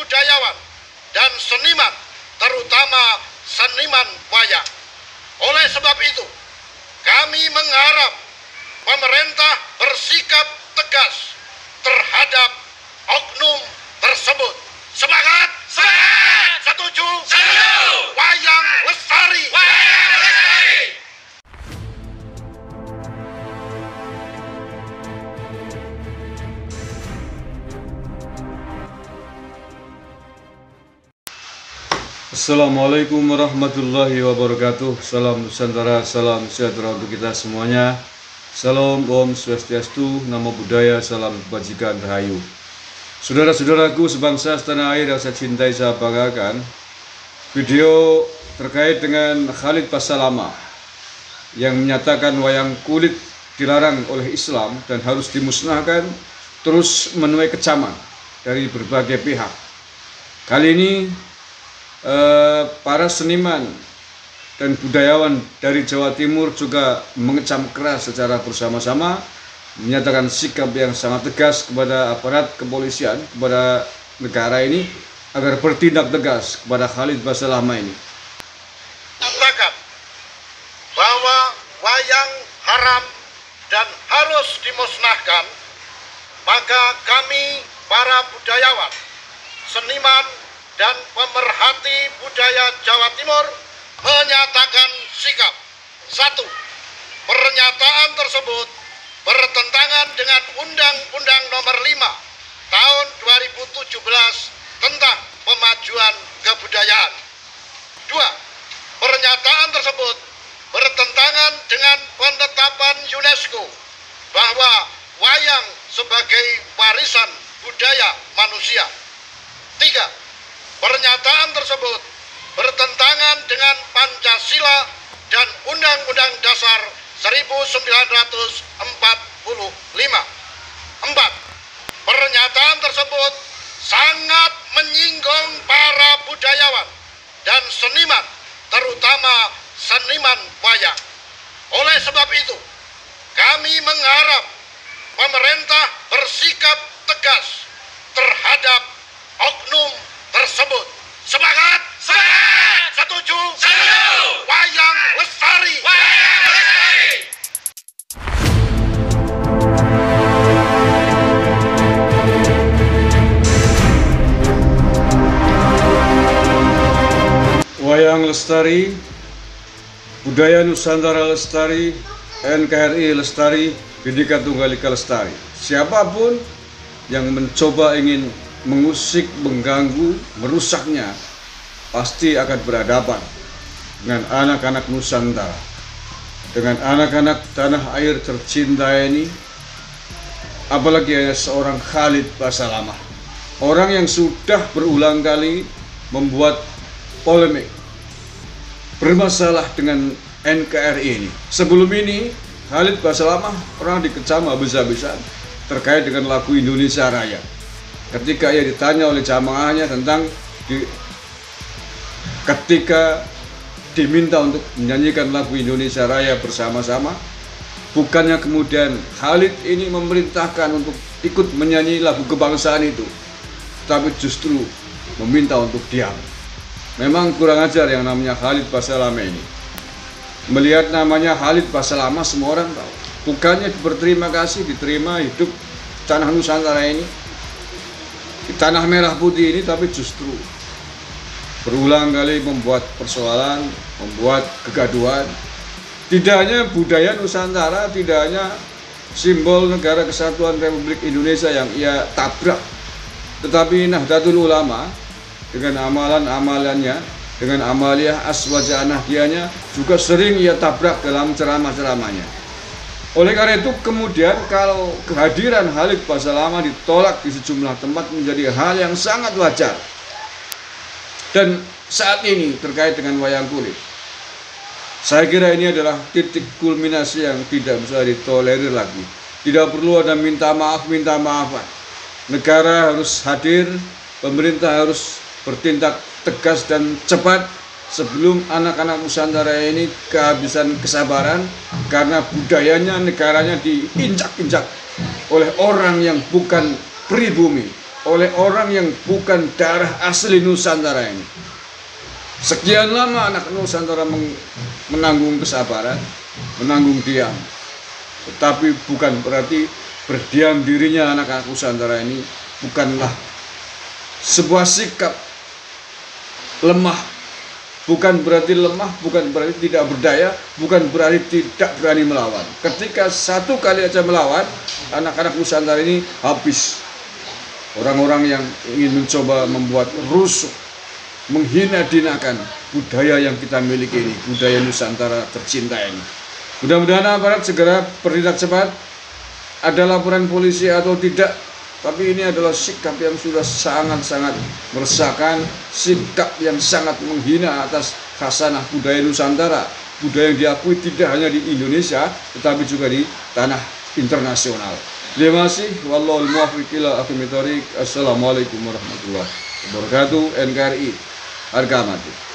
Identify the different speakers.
Speaker 1: budayawan dan seniman, terutama seniman wayang. Oleh sebab itu, kami mengharap pemerintah bersikap tegas terhadap oknum tersebut. Semangat!
Speaker 2: Semangat!
Speaker 1: Setuju?
Speaker 2: Setuju!
Speaker 3: Assalamualaikum warahmatullahi wabarakatuh. Salam Nusantara, salam sejahtera untuk kita semuanya. Salam Om Swastiastu, Namo Buddhaya, salam kebajikan rahayu. Saudara-saudaraku sebangsa setanah air yang saya cintai, saya banggakan Video terkait dengan Khalid Pasalama Yang menyatakan wayang kulit dilarang oleh Islam dan harus dimusnahkan Terus menuai kecaman dari berbagai pihak. Kali ini eh, para seniman dan budayawan dari Jawa Timur juga mengecam keras secara bersama-sama menyatakan sikap yang sangat tegas kepada aparat kepolisian kepada negara ini agar bertindak tegas kepada Khalid Basalamah ini.
Speaker 1: Katakan bahwa wayang haram dan harus dimusnahkan, maka kami para budayawan, seniman, dan pemerhati budaya Jawa Timur menyatakan sikap. Satu, pernyataan tersebut bertentangan dengan Undang-Undang Nomor 5 Tahun 2017 tentang pemajuan kebudayaan. Dua, pernyataan tersebut bertentangan dengan penetapan UNESCO bahwa wayang sebagai warisan budaya manusia. Tiga, Pernyataan tersebut bertentangan dengan Pancasila dan Undang-Undang Dasar 1945. Empat, pernyataan tersebut sangat menyinggung para budayawan dan seniman, terutama seniman wayang. Oleh sebab itu, kami mengharap pemerintah Wayang Lestari,
Speaker 3: Budaya Nusantara Lestari, NKRI Lestari, Bhinneka Tunggal Ika Lestari. Siapa pun yang mencoba ingin mengusik, mengganggu, merusaknya, pasti akan berhadapan dengan anak-anak Nusantara, dengan anak-anak tanah air tercinta ini, apalagi hanya seorang Khalid Basalamah, orang yang sudah berulang kali membuat polemik bermasalah dengan NKRI ini. Sebelum ini Khalid Basalamah pernah dikecam habis-habisan terkait dengan lagu Indonesia Raya. Ketika ia ditanya oleh jamaahnya tentang di, ketika diminta untuk menyanyikan lagu Indonesia Raya bersama-sama, bukannya kemudian Khalid ini memerintahkan untuk ikut menyanyi lagu kebangsaan itu, tapi justru meminta untuk diam. Memang kurang ajar yang namanya Khalid Basalamah ini. Melihat namanya Khalid Basalamah semua orang tahu. Bukannya berterima kasih diterima hidup tanah Nusantara ini di tanah merah putih ini tapi justru berulang kali membuat persoalan, membuat kegaduhan. Tidak hanya budaya Nusantara, tidak hanya simbol negara kesatuan Republik Indonesia yang ia tabrak, tetapi Nahdlatul Ulama dengan amalan-amalannya, dengan amaliyah aswaja nahdiyahnya juga sering ia tabrak dalam ceramah-ceramahnya. Oleh karena itu kemudian kalau kehadiran Khalid Basalamah ditolak di sejumlah tempat menjadi hal yang sangat wajar. Dan saat ini terkait dengan wayang kulit. Saya kira ini adalah titik kulminasi yang tidak bisa ditolerir lagi. Tidak perlu ada minta maaf, minta maafan. Negara harus hadir, pemerintah harus bertindak tegas dan cepat sebelum anak-anak Nusantara ini kehabisan kesabaran karena budayanya negaranya diinjak-injak oleh orang yang bukan pribumi, oleh orang yang bukan darah asli Nusantara ini. Sekian lama anak Nusantara menanggung kesabaran, menanggung diam. Tetapi bukan berarti berdiam dirinya anak-anak Nusantara ini bukanlah sebuah sikap lemah bukan berarti lemah, bukan berarti tidak berdaya, bukan berarti tidak berani melawan. Ketika satu kali aja melawan, anak-anak Nusantara ini habis. Orang-orang yang ingin mencoba membuat rusuh, menghina dinakan budaya yang kita miliki ini, budaya Nusantara tercinta ini. Mudah-mudahan aparat segera bertindak cepat. Ada laporan polisi atau tidak, tapi ini adalah sikap yang sudah sangat-sangat meresahkan, sikap yang sangat menghina atas khasanah budaya Nusantara, budaya yang diakui tidak hanya di Indonesia, tetapi juga di tanah internasional. Terima kasih. Wallahul. Assalamualaikum warahmatullahi wabarakatuh. NKRI. Harga mati.